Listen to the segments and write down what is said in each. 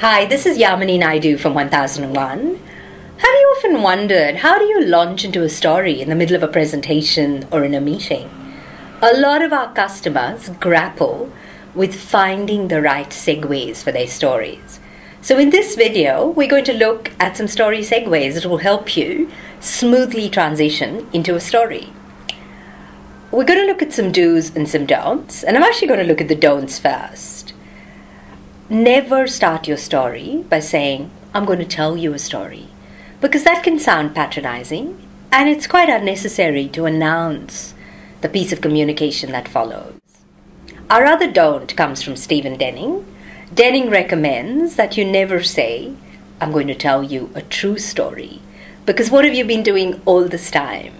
Hi, this is Yamini Naidu from 1001. Have you often wondered how do you launch into a story in the middle of a presentation or in a meeting? A lot of our customers grapple with finding the right segues for their stories. So, in this video, we're going to look at some story segues that will help you smoothly transition into a story. We're going to look at some do's and some don'ts, and I'm actually going to look at the don'ts first. Never start your story by saying, I'm going to tell you a story, because that can sound patronizing, and it's quite unnecessary to announce the piece of communication that follows. Our other don't comes from Stephen Denning. Denning recommends that you never say, I'm going to tell you a true story, because what have you been doing all this time?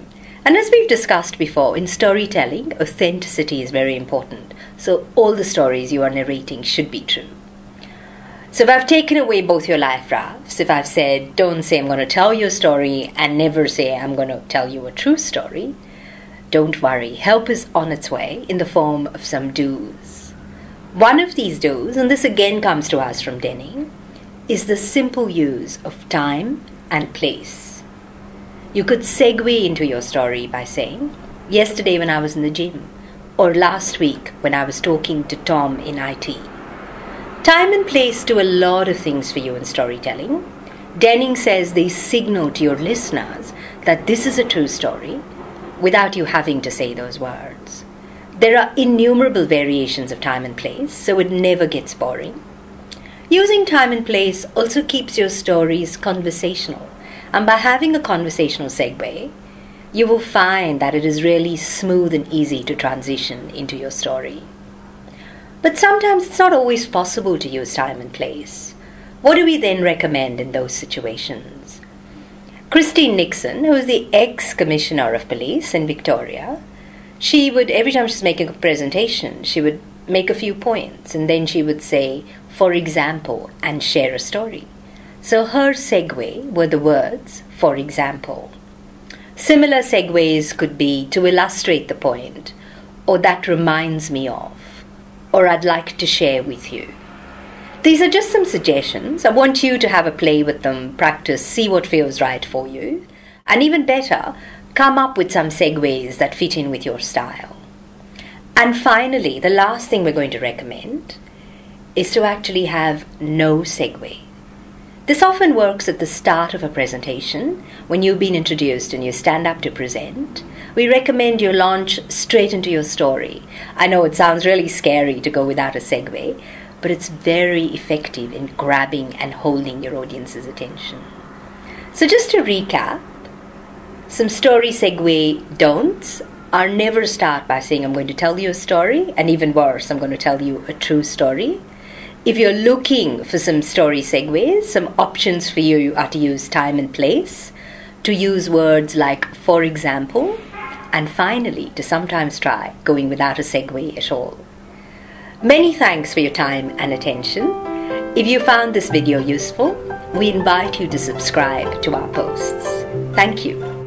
And as we've discussed before, in storytelling, authenticity is very important. So all the stories you are narrating should be true. So if I've taken away both your life rafts, if I've said, don't say I'm going to tell you a story and never say I'm going to tell you a true story, don't worry, help is on its way in the form of some do's. One of these do's, and this again comes to us from Denning, is the simple use of time and place. You could segue into your story by saying, Yesterday when I was in the gym, or last week when I was talking to Tom in IT. Time and place do a lot of things for you in storytelling. Denning says they signal to your listeners that this is a true story without you having to say those words. There are innumerable variations of time and place, so it never gets boring. Using time and place also keeps your stories conversational. And by having a conversational segue, you will find that it is really smooth and easy to transition into your story. But sometimes it's not always possible to use time and place. What do we then recommend in those situations? Christine Nixon, who is the ex commissioner of police in Victoria, she would, every time she's making a presentation, she would make a few points and then she would say, for example, and share a story. So her segue were the words, for example. Similar segues could be to illustrate the point, or that reminds me of, or I'd like to share with you. These are just some suggestions. I want you to have a play with them, practice, see what feels right for you, and even better, come up with some segues that fit in with your style. And finally, the last thing we're going to recommend is to actually have no segue. This often works at the start of a presentation when you've been introduced and you stand up to present. We recommend you launch straight into your story. I know it sounds really scary to go without a segue, but it's very effective in grabbing and holding your audience's attention. So, just to recap, some story segue don'ts are never start by saying, I'm going to tell you a story, and even worse, I'm going to tell you a true story. If you're looking for some story segues, some options for you are to use time and place, to use words like for example, and finally to sometimes try going without a segue at all. Many thanks for your time and attention. If you found this video useful, we invite you to subscribe to our posts. Thank you.